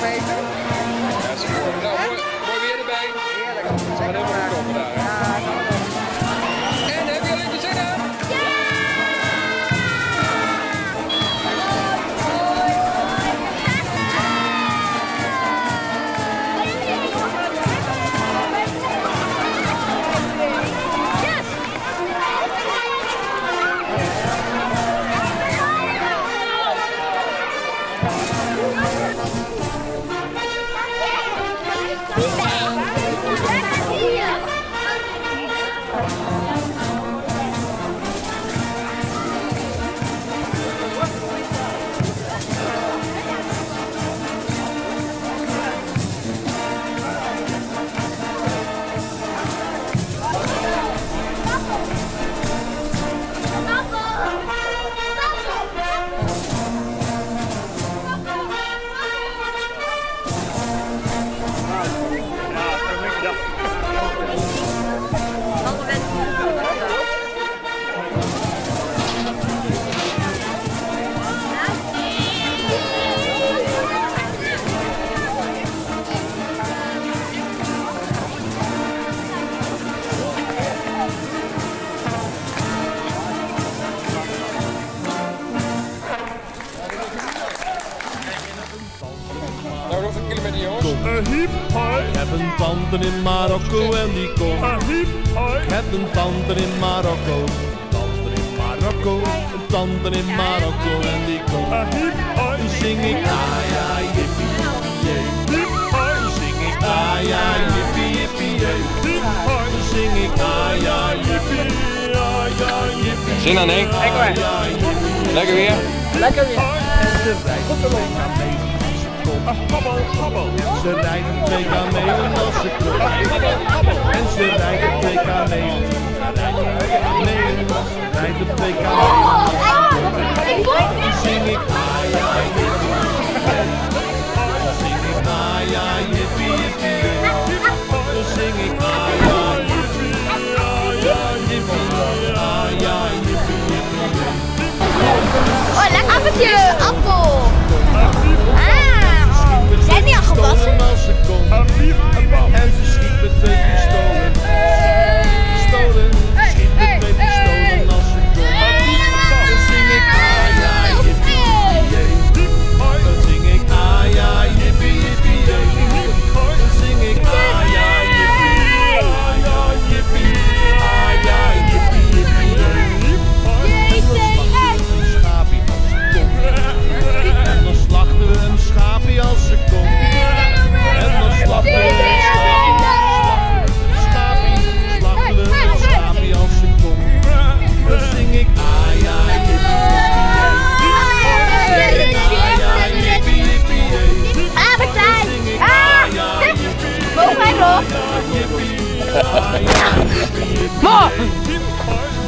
kilometer. Ja, ze. Nou, mooi, mooi weer erbij. Heerlijk. Zeker daar. hè? Ja, nou dan. En hebben jullie er zin in? Nou, een kilometer jongens. Een hiep hoi, Ik heb een tante in Marokko en die komt. een hiep hoi. Ik heb een tante in Marokko. Tante in Marokko. Een tante in Marokko en die komt. Een hiep hoi, Dan zing ik ah ja jippie jippie hiep hoi, Dan zing ik ah ja jippie jippie jee. hoi. Dan zing ik ah ja jippie. Zin aan, Henk? Ja jippie. Lekker weer? Lekker weer. En ze rijden twee keer ze rijden twee mee als ze komt. En ze rijden twee ze rijden twee mee. Dan zing ik ja jippie Dan zing ik jippie jippie Dan zing ik ah ja jippie jippie Oh, lekker appeltje.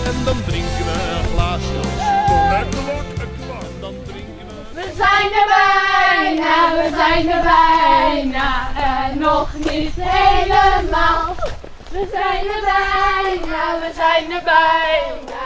En dan drinken we een we We zijn er bijna, we zijn er bijna en nog niet helemaal. We zijn er bijna, we zijn er bijna